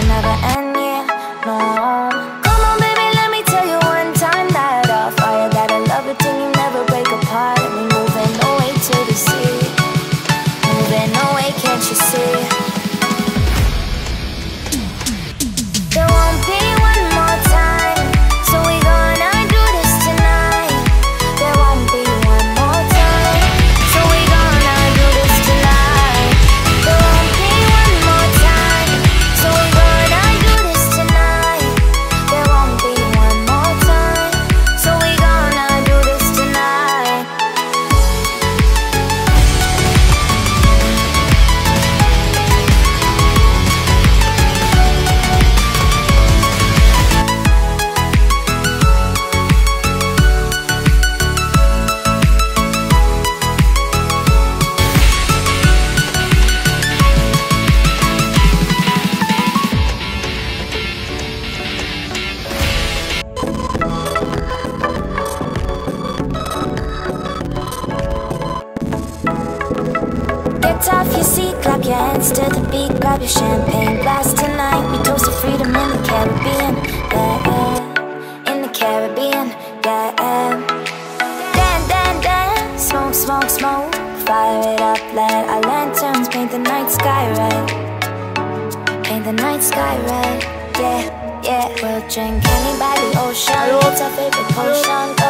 never end. Clap to the beat, grab your champagne glass tonight. We toast to freedom in the Caribbean, yeah, in the Caribbean, yeah. Dan, dan, dan, smoke, smoke, smoke, fire it up, let our lanterns paint the night sky red, paint the night sky red, yeah, yeah. We'll drink honey by the ocean, it's our favorite potion.